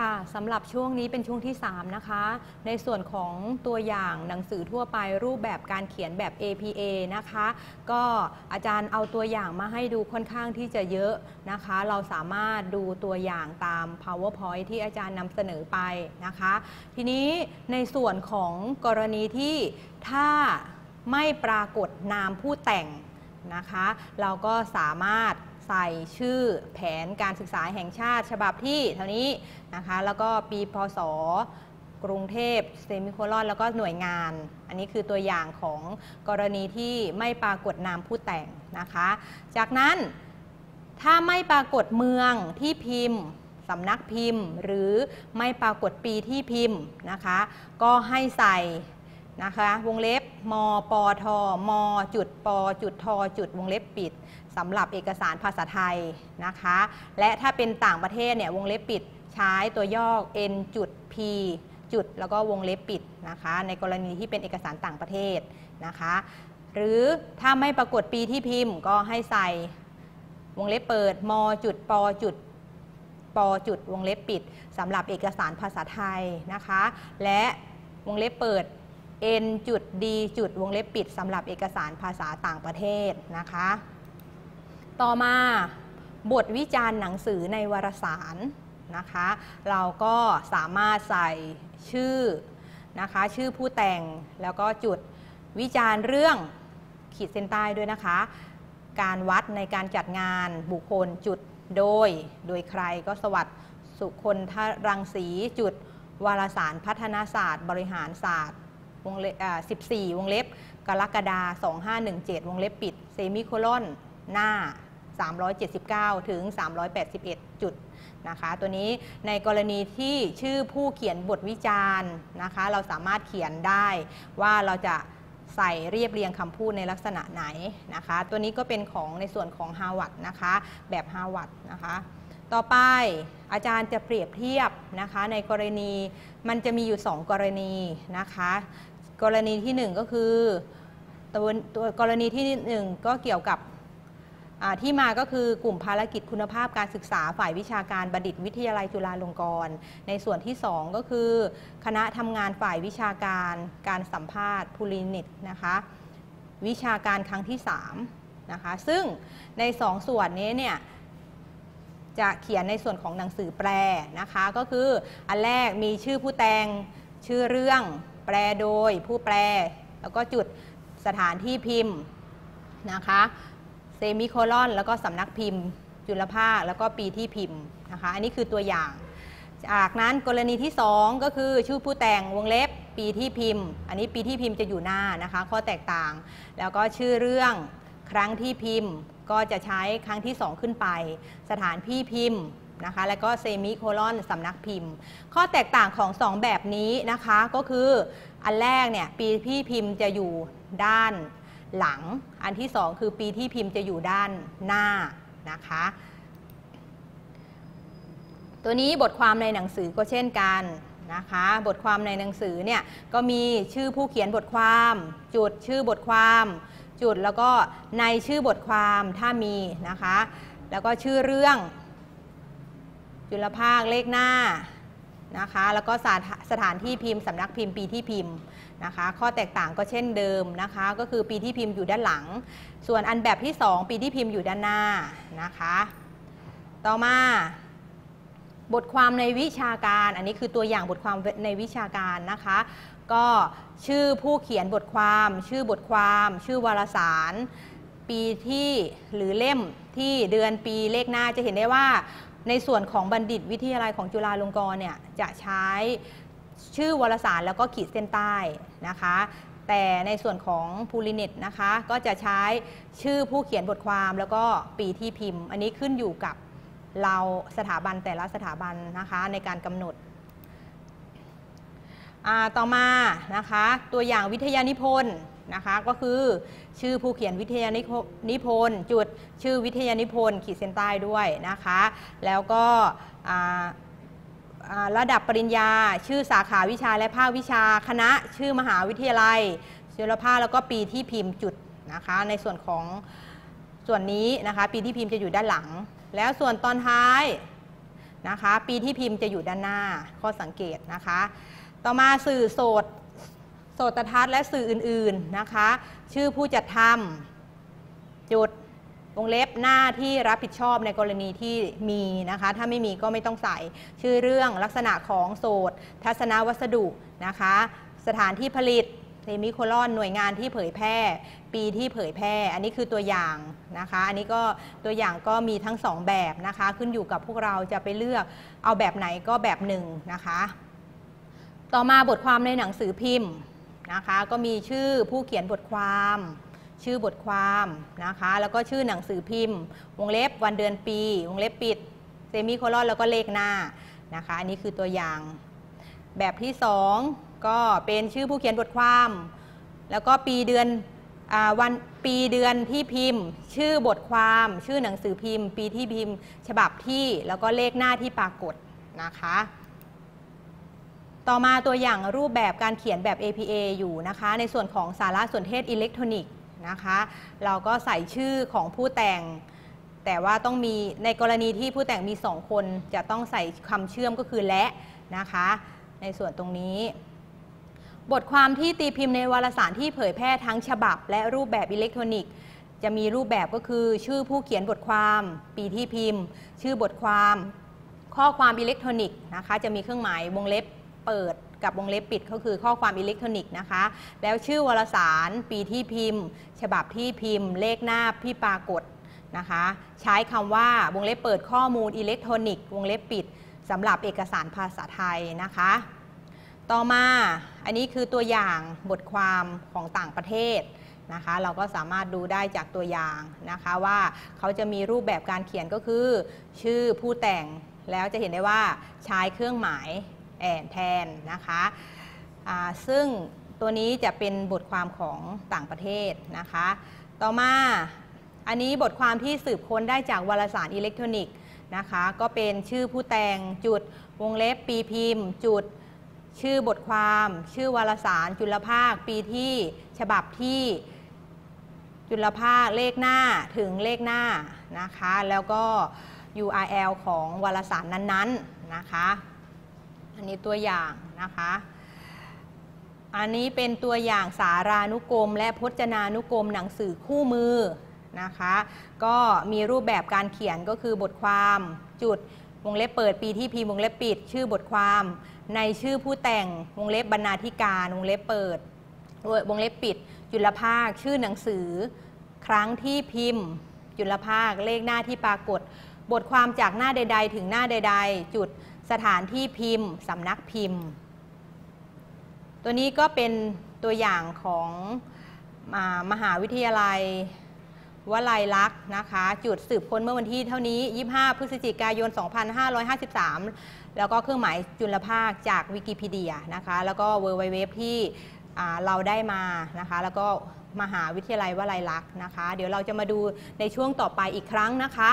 ค่ะสำหรับช่วงนี้เป็นช่วงที่ 3 นะคะ ในส่วนของตัวอย่างหนังสือทั่วไปรูปแบบการเขียนแบบ APA นะคะ ก็อาจารย์เอาตัวอย่างมาให้ดูค่อนข้างที่จะเยอะนะคะ เราสามารถดูตัวอย่างตาม PowerPoint ที่อาจารย์นำเสนอไปนะคะ ทีนี้ในส่วนของกรณีที่ถ้าไม่ปรากฏนามผู้แต่งนะคะ เราก็สามารถ ใส่ชื่อแผนการศึกษาแห่งชาติฉบับที่เท่านี้นะคะแล้วก็ปีพศกรุงเทพเซมิโคลอนแล้วก็หน่วยงาน อันนี้คือตัวอย่างของกรณีที่ไม่ปรากฏนามผู้แต่งนะคะ จากนั้นถ้าไม่ปรากฏเมืองที่พิมพ์สำนักพิมพ์ หรือไม่ปรากฏปีที่พิมพ์นะคะ ก็ให้ใส่นะคะวงเล็บ มปทมจุดปจุดทจุดวงเล็บปิดสำหรับเอกสารภาษาไทยนะคะ และถ้าเป็นต่างประเทศเนี่ยวงเล็บปิดใช้ตัวย่อ n จุด p จุดแล้วก็วงเล็บปิดนะคะ ในกรณีที่เป็นเอกสารต่างประเทศนะคะ หรือถ้าไม่ปรากฏปีที่พิมพ์ก็ให้ใส่วงเล็บเปิดมจุดปจุดปจุดวงเล็บปิดสำหรับเอกสารภาษาไทยนะคะ และวงเล็บเปิด n จุด d จุดวงเล็บปิดสำหรับเอกสารภาษาต่างประเทศนะคะ ต่อมาบทวิจารณ์หนังสือในวารสารนะคะ เราก็สามารถใส่ชื่อนะคะ ชื่อผู้แต่งแล้วก็จุดวิจารณ์เรื่องขีดเส้นใต้ด้วยนะคะ การวัดในการจัดงานบุคคลจุดโดย โดยใครก็สวัสดิ์สุคนทรังสีจุดวารสารพัฒนาศาสตร์ บริหารศาสตร์ วงเล็บ14 วงเล็บ กรกฎาคม2517 วงเล็บปิด เซมิโคลอน หน้า 379 ถึง 381 จุดนะคะ ตัวนี้ในกรณีที่ชื่อผู้เขียนบทวิจารณ์นะคะ เราสามารถเขียนได้ว่าเราจะใส่เรียบเรียงคำพูดในลักษณะไหนนะคะ ตัวนี้ก็เป็นของในส่วนของฮาว a ดนะคะ แบบฮาว a ดนะคะ ต่อไปอาจารย์จะเปรียบเทียบนะคะในกรณีมันจะมีอยู่ 2 กรณีนะคะ กรณีที่ 1 ก็คือตัวตัวกรณีที่ 1 ก็เกี่ยวกับที่มาก็คือกลุ่มภารกิจคุณภาพการศึกษาฝ่ายวิชาการบัณฑิตวิทยาลัยจุฬาลงกรณ์ในส่วนที่ 2 ก็คือ คณะทำงานฝ่ายวิชาการการสัมภาษณ์พูลินิตนะคะวิชาการครั้งที่3นะคะซึ่งใน 2ส่วนนี้เนี่ย จะเขียนในส่วนของหนังสือแปลนะคะ ก็คืออันแรกมีชื่อผู้แต่งชื่อเรื่อง แปลโดยผู้แปล แล้วก็จุดสถานที่พิมพ์นะคะเซมิโคลอน แล้วก็สำนักพิมพ์ จุลภาคแล้วก็ปีที่พิมพ์นะคะ อันนี้คือตัวอย่างจากนั้นกรณีที่ 2 ก็คือชื่อผู้แต่งวงเล็บปีที่พิมพ์ อันนี้ปีที่พิมพ์จะอยู่หน้านะคะ ข้อแตกต่าง แล้วก็ชื่อเรื่อง ครั้งที่พิมพ์ก็จะใช้ครั้งที่ 2 ขึ้นไป สถานที่พิมพ์นะคะแล้วก็เซมิโคลอนสำนักพิมพ์ ข้อแตกต่างของ 2 แบบนี้นะคะก็คืออันแรกเนี่ยปีที่พิมพ์จะอยู่ด้านหลัง อันที่ 2 คือปีที่พิมพ์จะอยู่ด้านหน้านะคะตัวนี้บทความในหนังสือก็เช่นกันนะคะบทความในหนังสือเนี่ยก็มีชื่อผู้เขียนบทความ จุดชื่อบทความ จุดแล้วก็ในชื่อบทความถ้ามีนะคะ แล้วก็ชื่อเรื่อง จุลภาคเลขหน้านะคะ แล้วก็สถานที่พิมพ์สำนักพิมพ์ปีที่พิมพ์นะคะ ข้อแตกต่างก็เช่นเดิมนะคะ ก็คือปีที่พิมพ์อยู่ด้านหลัง ส่วนอันแบบที่ 2 ปีที่พิมพ์อยู่ด้านหน้านะคะ ต่อมา บทความในวิชาการ อันนี้คือตัวอย่างบทความในวิชาการนะคะ ก็ชื่อผู้เขียนบทความ ชื่อบทความ ชื่อวารสาร ปีที่หรือเล่มที่เดือนปีเลขหน้าจะเห็นได้ว่า ในส่วนของบัณฑิตวิทยาลัยของจุฬาลงกรณ์เนี่ยจะใช้ชื่อวารสารแล้วก็ขีดเส้นใต้นะคะแต่ในส่วนของพูลินิตนะคะ ก็จะใช้ชื่อผู้เขียนบทความแล้วก็ปีที่พิมพ์ อันนี้ขึ้นอยู่กับ เราสถาบันแต่ละสถาบันนะคะในการกำหนด ต่อมานะคะตัวอย่างวิทยานิพนธ์นะคะก็คือชื่อผู้เขียนวิทยานิพนธ์จุดชื่อวิทยานิพนธ์ขีดเส้นใต้ด้วยนะคะ แล้วก็ระดับปริญญา ชื่อสาขาวิชาและภาควิชาคณะ ชื่อมหาวิทยาลัยศิลปาแล้วก็ปีที่พิมพ์จุดนะคะในส่วนของส่วนนี้นะคะ ปีที่พิมพ์จะอยู่ด้านหลัง แล้วส่วนตอนท้ายนะคะ ปีที่พิมพ์จะอยู่ด้านหน้าข้อสังเกตนะคะ ต่อมาสื่อโสดโสตทัศน์และสื่ออื่นๆนะคะ ชื่อผู้จัดทำจุดวงเล็บหน้าที่รับผิดชอบในกรณีที่มีนะคะ ถ้าไม่มีก็ไม่ต้องใส่ชื่อเรื่องลักษณะของโสดทัศนวัสดุนะคะ สถานที่ผลิตเซมิโคลอนหน่วยงานที่เผยแพร่ ปีที่เผยแพร่ อันนี้คือตัวอย่างนะคะ อันนี้ก็ตัวอย่างก็มีทั้งสองแบบนะคะ ขึ้นอยู่กับพวกเราจะไปเลือกเอาแบบไหนก็แบบหนึ่งนะคะ ต่อมาบทความในหนังสือพิมพ์นะคะ ก็มีชื่อผู้เขียนบทความ ชื่อบทความนะคะ แล้วก็ชื่อหนังสือพิมพ์ วงเล็บวันเดือนปี วงเล็บปิดเซมิโคลอนแล้วก็เลขหน้านะคะ อันนี้คือตัวอย่าง แบบที่ 2 ก็เป็นชื่อผู้เขียนบทความ แล้วก็ปีเดือน วันปีเดือนที่พิมพ์ ชื่อบทความ ชื่อหนังสือพิมพ์ ปีที่พิมพ์ ฉบับที่แล้วก็เลขหน้าที่ปรากฏนะคะ ต่อมาตัวอย่างรูปแบบการเขียนแบบ APA อยู่นะคะ ในส่วนของสารสนเทศอิเล็กทรอนิกส์นะคะ เราก็ใส่ชื่อของผู้แต่ง แต่ว่าต้องมีในกรณีที่ผู้แต่งมี 2 คน จะต้องใส่คำเชื่อมก็คือและนะคะ ในส่วนตรงนี้ บทความที่ตีพิมพ์ในวารสารที่เผยแพร่ทั้งฉบับ และรูปแบบอิเล็กทรอนิกส์จะมีรูปแบบก็คือ ชื่อผู้เขียนบทความ ปีที่พิมพ์ ชื่อบทความ ข้อความอิเล็กทรอนิกส์นะคะจะมีเครื่องหมายวงเล็บเปิดกับวงเล็บปิดก็คือข้อความอิเล็กทรอนิกส์นะคะ แล้วชื่อวารสาร ปีที่พิมพ์ ฉบับที่พิมพ์ เลขหน้าที่ปรากฏนะคะ ใช้คำว่าวงเล็บเปิดข้อมูลอิเล็กทรอนิกส์วงเล็บปิดสำหรับเอกสารภาษาไทยนะคะ ต่อมาอันนี้คือตัวอย่างบทความของต่างประเทศนะคะ เราก็สามารถดูได้จากตัวอย่างนะคะว่าเขาจะมีรูปแบบการเขียนก็คือ ชื่อผู้แต่งแล้วจะเห็นได้ว่าใช้เครื่องหมายแอนแทนนะคะซึ่งตัวนี้จะเป็นบทความของต่างประเทศนะคะ ต่อมาอันนี้บทความที่สืบค้นได้จากวารสารอิเล็กทรอนิกส์นะคะ ก็เป็นชื่อผู้แต่งจุดวงเล็บปีพิมพ์ จุด ชื่อบทความ ชื่อวารสารจุลภาค ปีที่ฉบับที่จุลภาคเลขหน้าถึงเลขหน้านะคะ แล้วก็ URL ของวารสารนั้นๆนะคะ อันนี้ตัวอย่างนะคะ อันนี้เป็นตัวอย่างสารานุกรม และพจนานุกรมหนังสือคู่มือนะคะ ก็มีรูปแบบการเขียนก็คือบทความจุด วงเล็บเปิดปีที่พิมพ์วงเล็บปิด ชื่อบทความ ในชื่อผู้แต่งวงเล็บบรรณาธิการ วงเล็บเปิดวงเล็บปิด จุลภาค ชื่อหนังสือ ครั้งที่พิมพ์ จุลภาค เลขหน้าที่ปรากฏ บทความจากหน้าใด ๆ ถึงหน้าใด ๆ จุดสถานที่พิมพ์สำนักพิมพ์ ตัวนี้ก็เป็นตัวอย่างของมามหาวิทยาลัย วลัยลักษณ์นะคะ จุดสืบค้นเมื่อวันที่เท่านี้ 25 พฤศจิกายน 2553 แล้วก็เครื่องหมายจุลภาคจากวิกิพีเดียนะคะ แล้วก็เวอร์ไวเว็บที่เราได้มานะคะ แล้วก็มหาวิทยาลัยวลัยลักษณ์นะคะ เดี๋ยวเราจะมาดูในช่วงต่อไปอีกครั้งนะคะ